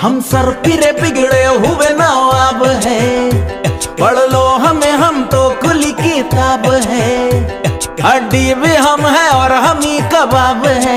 हम सर फिरे बिगड़े हुए नवाब है। पढ़ लो हमें, हम तो खुली किताब है। हड्डी भी हम है और हम ही कबाब है।